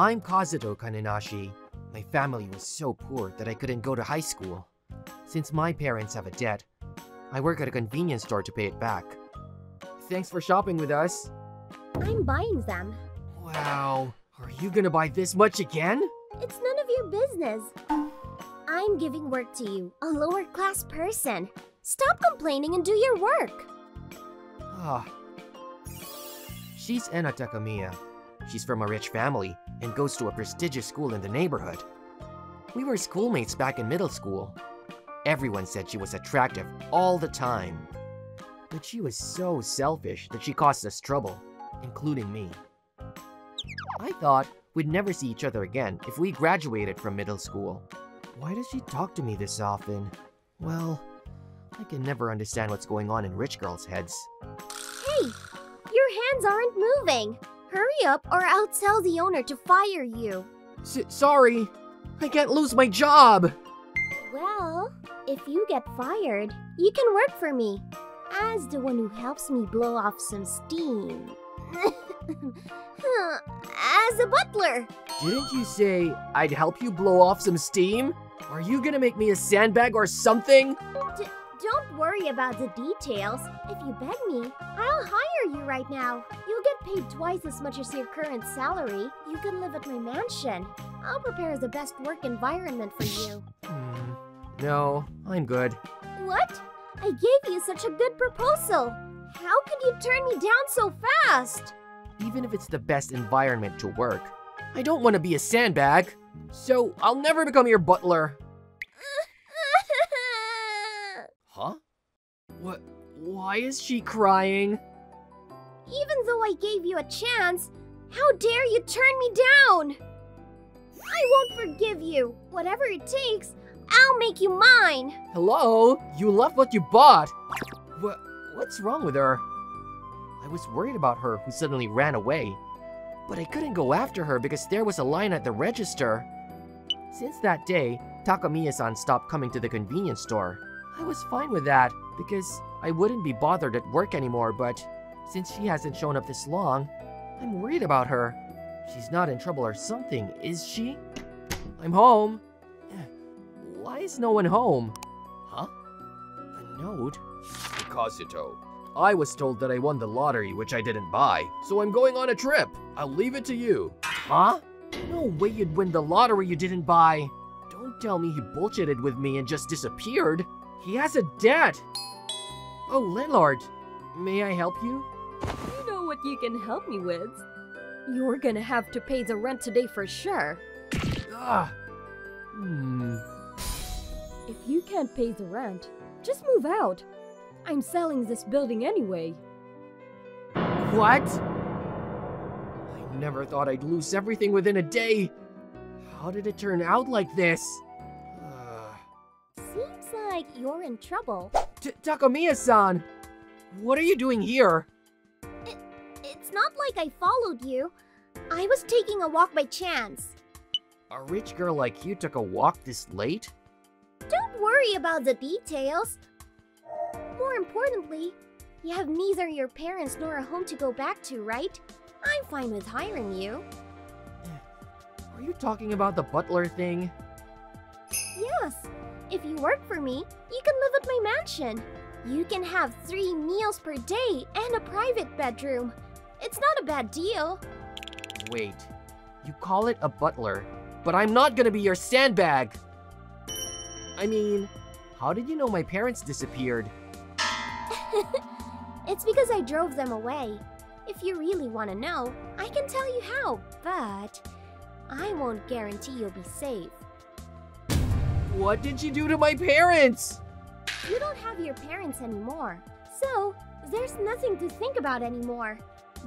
I'm Kazuto Kanenashi. My family was so poor that I couldn't go to high school. Since my parents have a debt, I work at a convenience store to pay it back. Thanks for shopping with us. I'm buying them. Wow, are you gonna buy this much again? It's none of your business. I'm giving work to you, a lower class person. Stop complaining and do your work. Ah. She's Ena Takamiya. She's from a rich family and goes to a prestigious school in the neighborhood. We were schoolmates back in middle school. Everyone said she was attractive all the time. But she was so selfish that she caused us trouble, including me. I thought we'd never see each other again if we graduated from middle school. Why does she talk to me this often? Well, I can never understand what's going on in rich girls' heads. Hey, your hands aren't moving. Hurry up or I'll tell the owner to fire you. S sorry, I can't lose my job. Well, if you get fired, you can work for me as the one who helps me blow off some steam. as a butler. Didn't you say I'd help you blow off some steam? Are you gonna make me a sandbag or something? D worry about the details. If you beg me, I'll hire you right now. You'll get paid twice as much as your current salary. You can live at my mansion. I'll prepare the best work environment for you. Hmm. No, I'm good. What? I gave you such a good proposal. How could you turn me down so fast? Even if it's the best environment to work, I don't want to be a sandbag. So I'll never become your butler. What? Why is she crying? Even though I gave you a chance, how dare you turn me down? I won't forgive you. Whatever it takes, I'll make you mine. Hello? You left what you bought. What? What's wrong with her? I was worried about her who suddenly ran away. But I couldn't go after her because there was a line at the register. Since that day, Takamiya-san stopped coming to the convenience store. I was fine with that because I wouldn't be bothered at work anymore, but since she hasn't shown up this long, I'm worried about her. She's not in trouble or something, is she? I'm home. Why is no one home? Huh? A note? Kazuto. I was told that I won the lottery, which I didn't buy, so I'm going on a trip. I'll leave it to you. Huh? No way you'd win the lottery you didn't buy. Don't tell me he bullshitted with me and just disappeared. He has a debt. Oh, landlord, may I help you? You know what you can help me with. You're gonna have to pay the rent today for sure. Ah. Hmm. If you can't pay the rent, just move out. I'm selling this building anyway. What? I never thought I'd lose everything within a day. How did it turn out like this? Uh, Seems like you're in trouble. T Takamiya-san, what are you doing here? It's not like I followed you. I was taking a walk by chance. A rich girl like you took a walk this late? Don't worry about the details. More importantly, you have neither your parents nor a home to go back to, right? I'm fine with hiring you. Are you talking about the butler thing? Yes, if you work for me, you can live at my mansion. You can have three meals per day and a private bedroom. It's not a bad deal. Wait, you call it a butler, but I'm not gonna be your sandbag! I mean, how did you know my parents disappeared? it's because I drove them away. If you really want to know, I can tell you how, but I won't guarantee you'll be safe. What did you do to my parents? You don't have your parents anymore, so there's nothing to think about anymore.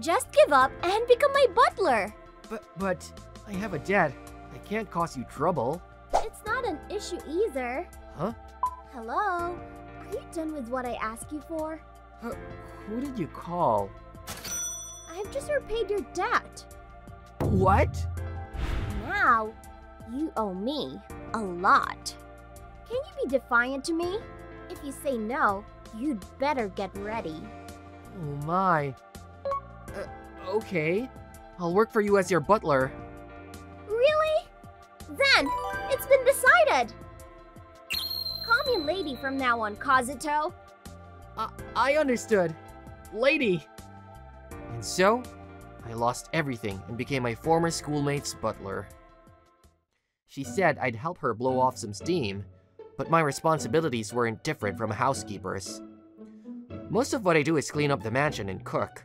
Just give up and become my butler. But, but, I have a debt. I can't cause you trouble. It's not an issue either. Huh? Hello? Are you done with what I asked you for? Huh, who did you call? I've just repaid your debt. What? Now, you owe me a lot. Can you be defiant to me? If you say no, you'd better get ready. Oh my. Uh, okay. I'll work for you as your butler. Really? Then, it's been decided! Call me lady from now on, Kazuto. I, I understood. Lady! And so, I lost everything and became my former schoolmate's butler. She said I'd help her blow off some steam, but my responsibilities weren't different from a housekeeper's. Most of what I do is clean up the mansion and cook.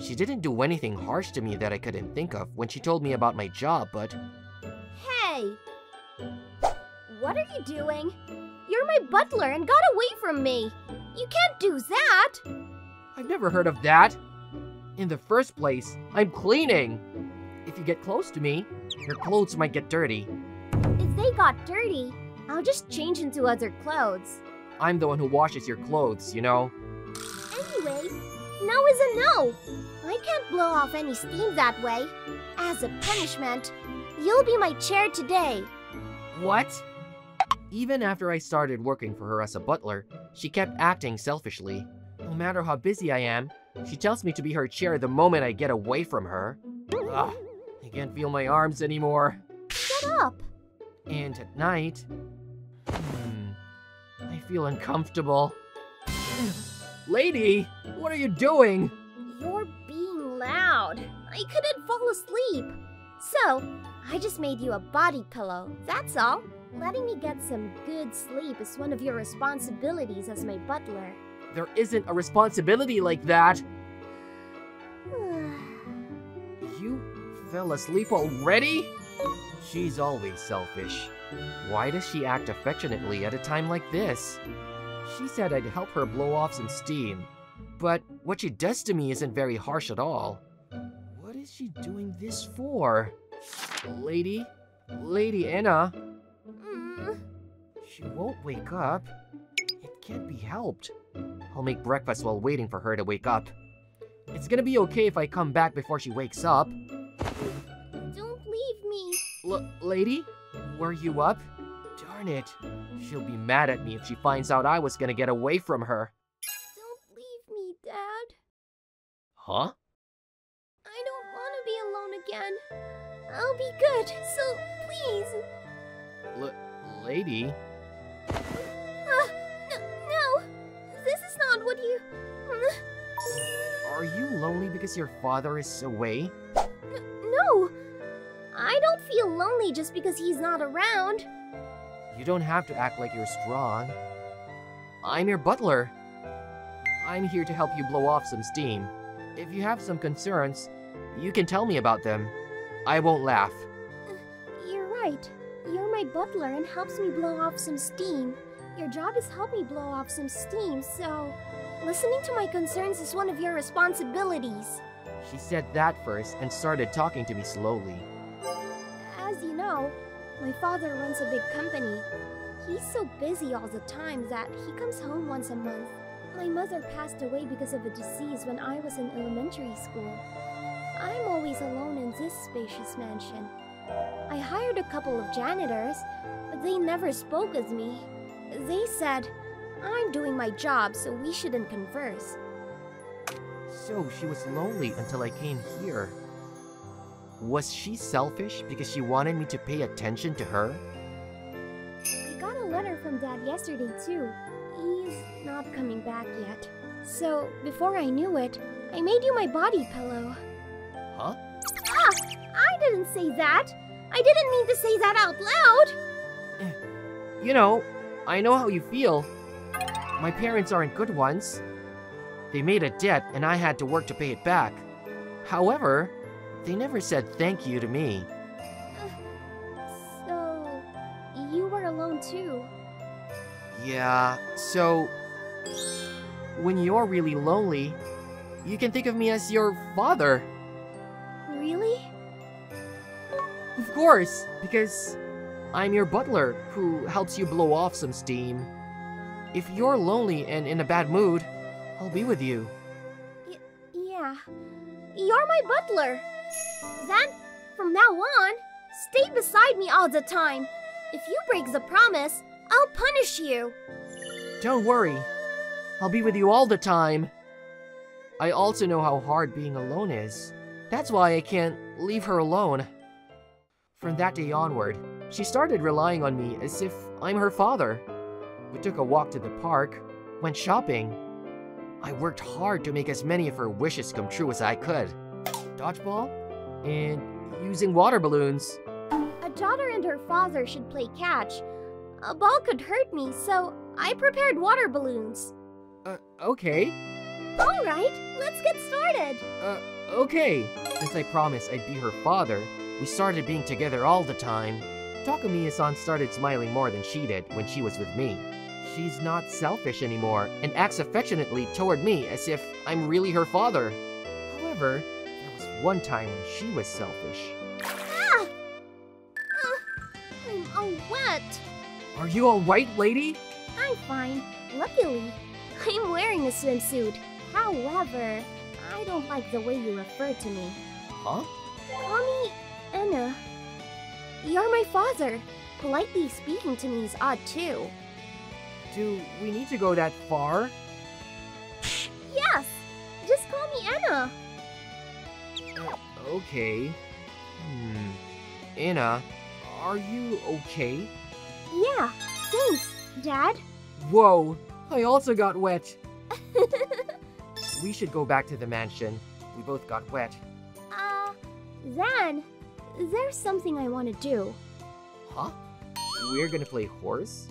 She didn't do anything harsh to me that I couldn't think of when she told me about my job, but Hey! What are you doing? You're my butler and got away from me. You can't do that. I've never heard of that. In the first place, I'm cleaning. If you get close to me, your clothes might get dirty. If they got dirty, I'll just change into other clothes. I'm the one who washes your clothes, you know? Anyway, no is a no. I can't blow off any steam that way. As a punishment, you'll be my chair today. What? Even after I started working for her as a butler, she kept acting selfishly. No matter how busy I am, she tells me to be her chair the moment I get away from her. Ugh, I can't feel my arms anymore. Shut up. And at night, hmm, I feel uncomfortable. Lady, what are you doing? You're being loud. I couldn't fall asleep. So, I just made you a body pillow. That's all. Letting me get some good sleep is one of your responsibilities as my butler. There isn't a responsibility like that. You fell asleep already? She's always selfish. Why does she act affectionately at a time like this? She said I'd help her blow off some steam, but what she does to me isn't very harsh at all. What is she doing this for? Lady? Lady Anna? Mm, She won't wake up. It can't be helped. I'll make breakfast while waiting for her to wake up. It's gonna be okay if I come back before she wakes up. don't leave me. L lady? Were you up? Darn it. She'll be mad at me if she finds out I was gonna get away from her. Don't leave me, Dad. Huh? I don't want to be alone again. I'll be good, so please. L lady? Uh, n- no, this is not what you. Are you lonely because your father is away? No, I don't feel lonely just because he's not around. You don't have to act like you're strong. I'm your butler. I'm here to help you blow off some steam. If you have some concerns, you can tell me about them. I won't laugh. Uh, you're right. You're my butler and helps me blow off some steam. Your job is help me blow off some steam, so listening to my concerns is one of your responsibilities. She said that first and started talking to me slowly. My father runs a big company. He's so busy all the time that he comes home once a month. My mother passed away because of a disease when I was in elementary school. I'm always alone in this spacious mansion. I hired a couple of janitors, but they never spoke with me. They said, I'm doing my job, so we shouldn't converse. So she was lonely until I came here. Was she selfish because she wanted me to pay attention to her? I got a letter from Dad yesterday, too. He's not coming back yet. So, before I knew it, I made you my body pillow. Huh? Ah! I didn't say that! I didn't mean to say that out loud! You know, I know how you feel. My parents aren't good ones. They made a debt and I had to work to pay it back. However, they never said thank you to me. So, you were alone too. Yeah, so when you're really lonely, you can think of me as your father. Really? Of course, because I'm your butler who helps you blow off some steam. If you're lonely and in a bad mood, I'll be with you. Yeah. You're my butler. Then, from now on, stay beside me all the time. If you break the promise, I'll punish you. Don't worry, I'll be with you all the time. I also know how hard being alone is. That's why I can't leave her alone. From that day onward, she started relying on me as if I'm her father. We took a walk to the park, went shopping. I worked hard to make as many of her wishes come true as I could. Dodgeball and using water balloons. A daughter and her father should play catch. A ball could hurt me, so I prepared water balloons. Uh, okay. All right, let's get started. Uh, okay. Since I promised I'd be her father, we started being together all the time. Takamiya-san started smiling more than she did when she was with me. She's not selfish anymore and acts affectionately toward me as if I'm really her father. However, one time when she was selfish. Ah! Uh, I'm all wet. Are you alright, lady? I'm fine. Luckily, I'm wearing a swimsuit. However, I don't like the way you refer to me. Huh? Call me Anna. You're my father. Politely speaking to me is odd too. Do we need to go that far? Okay. Hmm. Anna, are you okay? Yeah, thanks, Dad. Whoa, I also got wet. we should go back to the mansion. We both got wet. Uh, then, there's something I want to do. Huh? We're gonna play horse?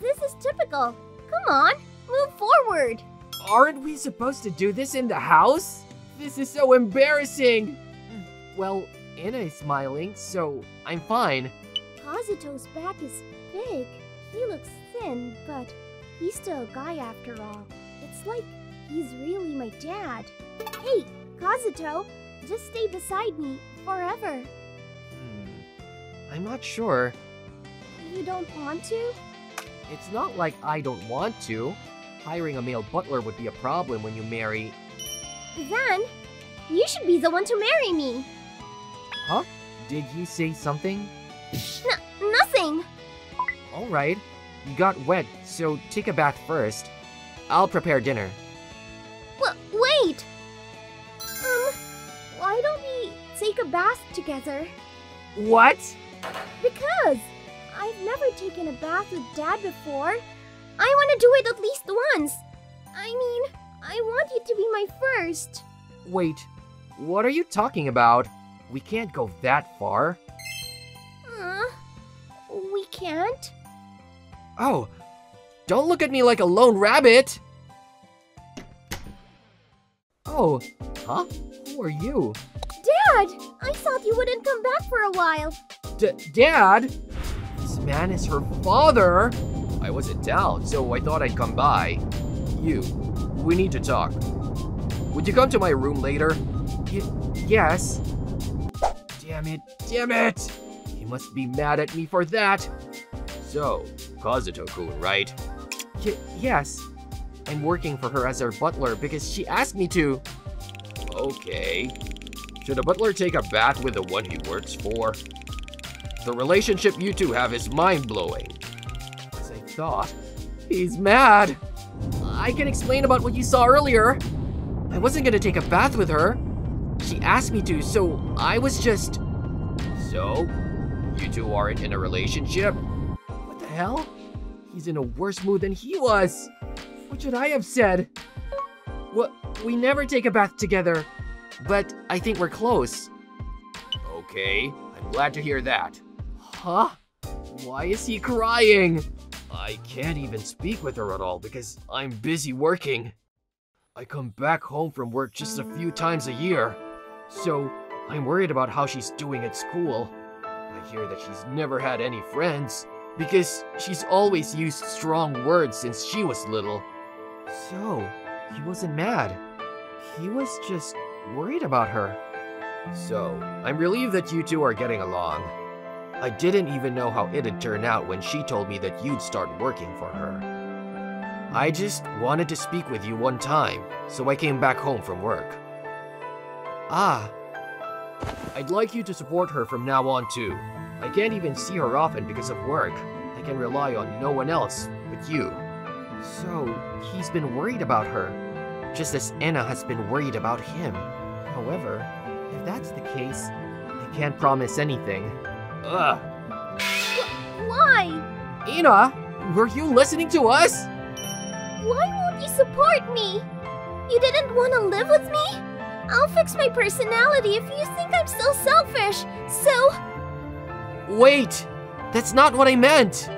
This is typical. Come on, move forward. Aren't we supposed to do this in the house? This is so embarrassing! Well, Anna is smiling, so I'm fine. Kazuto's back is big. He looks thin, but he's still a guy after all. It's like he's really my dad. Hey, Kazuto, just stay beside me forever. Hmm. I'm not sure. You don't want to? It's not like I don't want to. Hiring a male butler would be a problem when you marry. Then, you should be the one to marry me. Huh? Did you say something? N- nothing. Alright. You got wet, so take a bath first. I'll prepare dinner. W- wait. Um, why don't we take a bath together? What? Because I've never taken a bath with Dad before. I want to do it at least once. I mean, I want you to be my first. Wait, what are you talking about? We can't go that far. Uh, we can't. Oh, don't look at me like a lone rabbit! Oh, huh? Who are you? Dad, I thought you wouldn't come back for a while. D- Dad? This man is her father! I was in town, so I thought I'd come by. You, we need to talk. Would you come to my room later? Y- yes. Damn it, damn it! He must be mad at me for that. So, Kazuto-kun, right? Y- yes. I'm working for her as her butler because she asked me to. Okay. Should a butler take a bath with the one he works for? The relationship you two have is mind-blowing. As I thought. He's mad. I can explain about what you saw earlier. I wasn't gonna take a bath with her. She asked me to, so I was just. So, you two aren't in a relationship? What the hell? He's in a worse mood than he was. What should I have said? What? We never take a bath together, but I think we're close. Okay, I'm glad to hear that. Huh? Why is he crying? I can't even speak with her at all because I'm busy working. I come back home from work just a few times a year, so I'm worried about how she's doing at school. I hear that she's never had any friends because she's always used strong words since she was little. So, he wasn't mad. He was just worried about her. So, I'm relieved that you two are getting along. I didn't even know how it'd turn out when she told me that you'd start working for her. I just wanted to speak with you one time, so I came back home from work. Ah, I'd like you to support her from now on too. I can't even see her often because of work. I can rely on no one else but you. so he's been worried about her, just as Anna has been worried about him. However, if that's the case, I can't promise anything. Ugh, Why? Ina, were you listening to us? Why won't you support me? You didn't want to live with me? I'll fix my personality if you think I'm so selfish. So, Wait, that's not what I meant.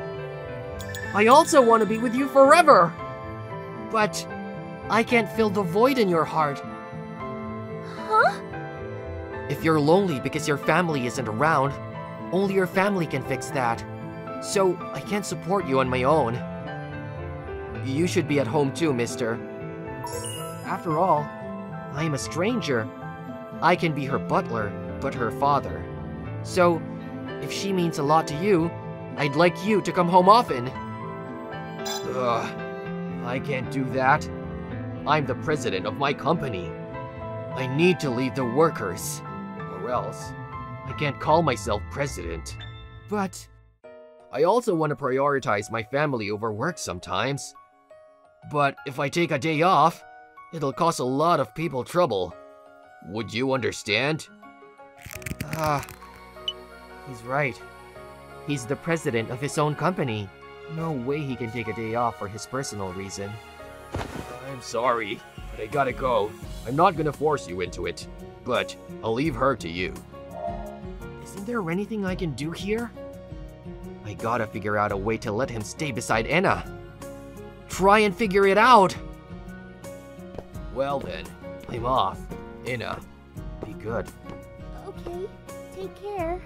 I also want to be with you forever. But I can't fill the void in your heart. huh? If you're lonely because your family isn't around, only your family can fix that. So I can't support you on my own. You should be at home too, mister. After all, I am a stranger. I can be her butler, but her father. So, if she means a lot to you, I'd like you to come home often. Ugh, I can't do that. I'm the president of my company. I need to lead the workers, or else I can't call myself president. But I also want to prioritize my family over work sometimes. But if I take a day off, it'll cause a lot of people trouble. Would you understand? Ah, he's right. He's the president of his own company. No way he can take a day off for his personal reason. I'm sorry, but I gotta go. I'm not gonna force you into it, but I'll leave her to you. Isn't there anything I can do here? I gotta figure out a way to let him stay beside Anna. Try and figure it out! Well then, I'm off. Anna, be good. Okay, take care.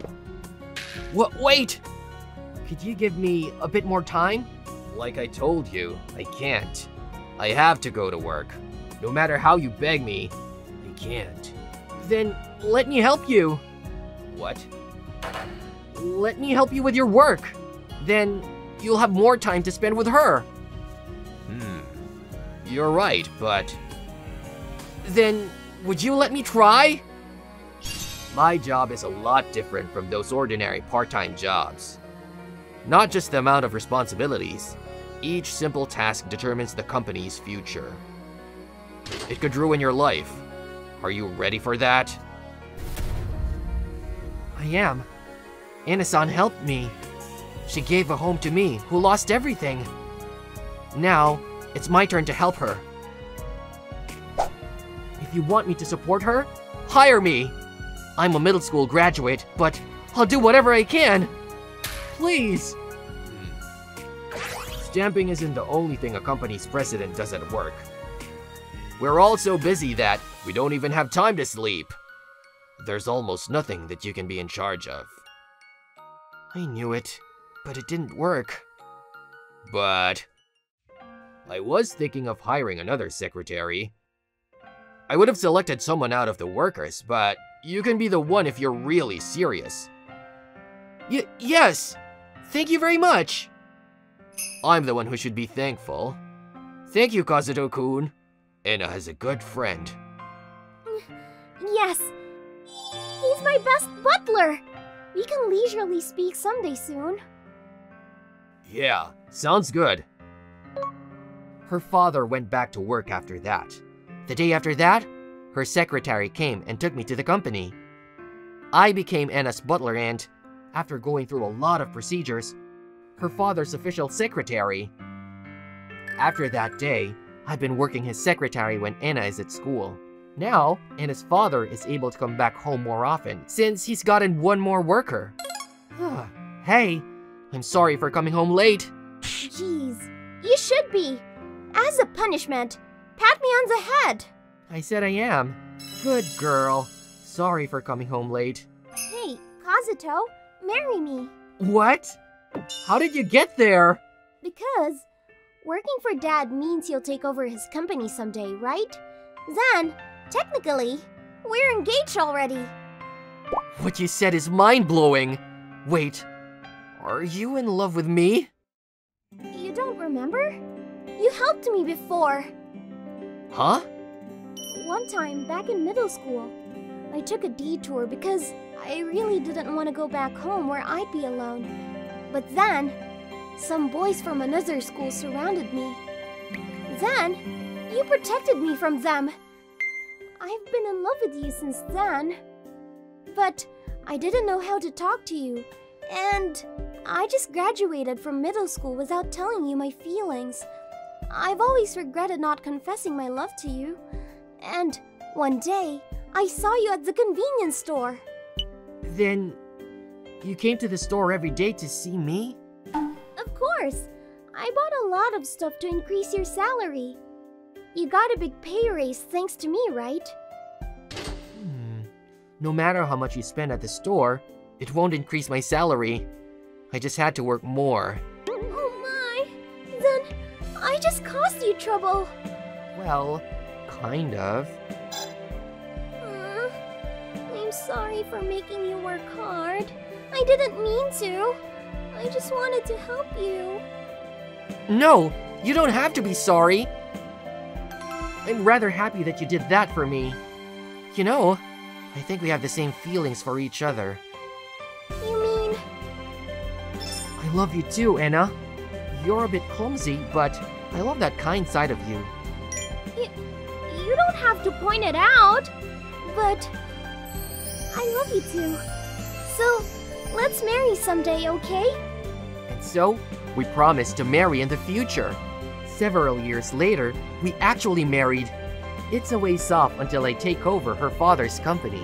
What? Wait! Could you give me a bit more time? Like I told you, I can't. I have to go to work. No matter how you beg me, I can't. Then let me help you. What? Let me help you with your work. Then you'll have more time to spend with her. Hmm. You're right, but. Then would you let me try? My job is a lot different from those ordinary part time jobs. Not just the amount of responsibilities, each simple task determines the company's future. It could ruin your life. Are you ready for that? I am. Anasan helped me. She gave a home to me, who lost everything. Now, it's my turn to help her. You want me to support her, hire me. I'm a middle school graduate, but I'll do whatever I can. Please. Stamping isn't the only thing a company's president does at work. We're all so busy that we don't even have time to sleep. There's almost nothing that you can be in charge of. I knew it, but it didn't work. But I was thinking of hiring another secretary. I would have selected someone out of the workers, but you can be the one if you're really serious. Y yes! Thank you very much! I'm the one who should be thankful. Thank you, Kazuto-kun. Anna has a good friend. Yes. He's my best butler. We can leisurely speak someday soon. Yeah, sounds good. Her father went back to work after that. The day after that, her secretary came and took me to the company. I became Anna's butler and, after going through a lot of procedures, her father's official secretary. After that day, I've been working his secretary when Anna is at school. Now, Anna's father is able to come back home more often since he's gotten one more worker. hey, I'm sorry for coming home late. Jeez, you should be. As a punishment, pat me on the head. I said I am. Good girl. Sorry for coming home late. Hey, Kazuto, marry me. What? How did you get there? Because working for Dad means he'll take over his company someday, right? Then, technically, we're engaged already. What you said is mind-blowing. Wait, are you in love with me? You don't remember? You helped me before. Huh? One time, back in middle school, I took a detour because I really didn't want to go back home where I'd be alone. But then, some boys from another school surrounded me. Then, you protected me from them. I've been in love with you since then. But I didn't know how to talk to you. And I just graduated from middle school without telling you my feelings. I've always regretted not confessing my love to you. And one day, I saw you at the convenience store. Then, you came to the store every day to see me? Of course. I bought a lot of stuff to increase your salary. You got a big pay raise thanks to me, right? Hmm. No matter how much you spend at the store, it won't increase my salary. I just had to work more. My! Then I just caused you trouble. Well, kind of. Uh, I'm sorry for making you work hard. I didn't mean to. I just wanted to help you. No, you don't have to be sorry. I'm rather happy that you did that for me. You know, I think we have the same feelings for each other. You mean I love you too, Anna. You're a bit clumsy, but I love that kind side of you. you don't have to point it out, but I love you too. So, let's marry someday, okay? And so, we promised to marry in the future. Several years later, we actually married. It's a ways off until I take over her father's company.